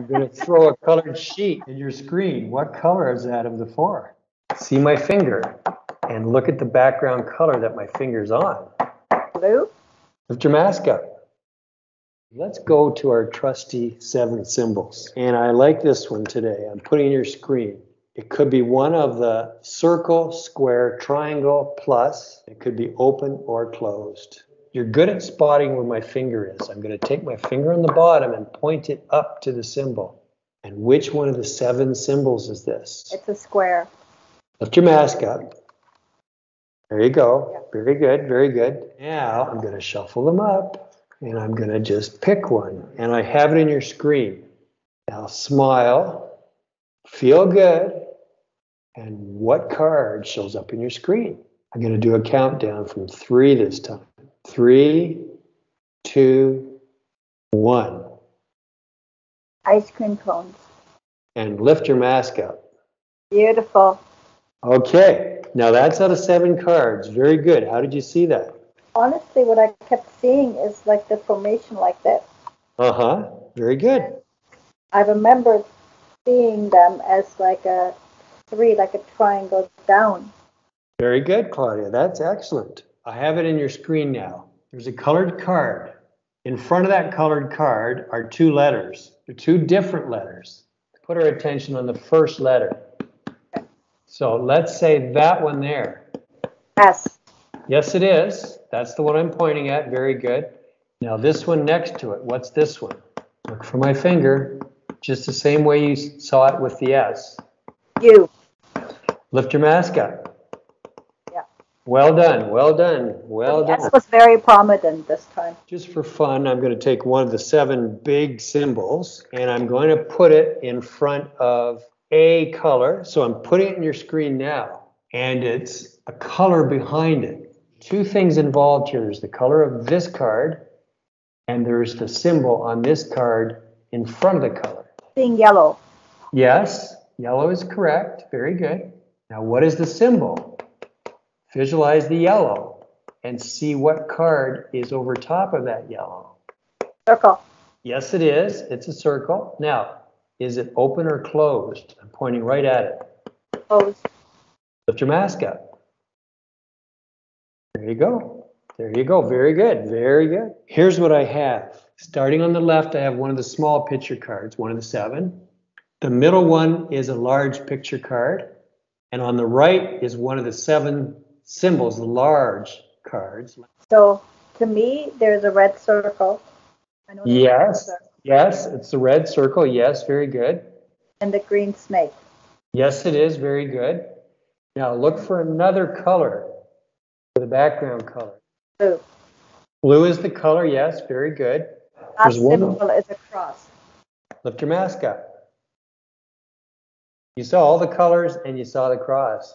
I'm going to throw a colored sheet in your screen. What color is that of the four? See my finger and look at the background color that my finger's on. Blue? Lift your mask up. Let's go to our trusty seven symbols. And I like this one today. I'm putting in your screen. It could be one of the circle, square, triangle, plus. It could be open or closed. You're good at spotting where my finger is. I'm going to take my finger on the bottom and point it up to the symbol. And which one of the seven symbols is this? It's a square. Lift your mask up. There you go. Very good, very good. Now I'm going to shuffle them up and I'm going to just pick one. And I have it in your screen. Now smile, feel good, and what card shows up in your screen? I'm going to do a countdown from three this time. Three, two, one. Ice cream cones. And lift your mask up. Beautiful. Okay, now that's out of seven cards. Very good. How did you see that? Honestly, what I kept seeing is like the formation like that. Uh huh. Very good. I remember seeing them as like a three, like a triangle down. Very good, Claudia. That's excellent. I have it in your screen now. There's a colored card. In front of that colored card are two letters. They're two different letters. Put our attention on the first letter. So let's say that one there. S. Yes, it is. That's the one I'm pointing at. Very good. Now this one next to it. What's this one? Look for my finger. Just the same way you saw it with the S. U. Lift your mask up. Well done. Well done. Well done. S was very prominent this time. Just for fun, I'm going to take one of the seven big symbols and I'm going to put it in front of a color. So I'm putting it in your screen now and it's a color behind it. Two things involved here. There's the color of this card and there's the symbol on this card in front of the color. Seeing yellow. Yes, yellow is correct. Very good. Now, what is the symbol? Visualize the yellow and see what card is over top of that yellow. Circle. Yes, it is. It's a circle. Now, is it open or closed? I'm pointing right at it. Closed. Lift your mask up. There you go. There you go. Very good. Very good. Here's what I have. Starting on the left, I have one of the small picture cards, one of the seven. The middle one is a large picture card. And on the right is one of the seven symbols, large cards. So to me, there's a red circle. I know there's a red Yes. Yes, it's the red circle. Yes, very good. And the green snake. Yes, it is. Very good. Now look for another color for the background color. Blue. Blue is the color. Yes, very good. One- symbol is a cross. Lift your mask up. You saw all the colors and you saw the cross.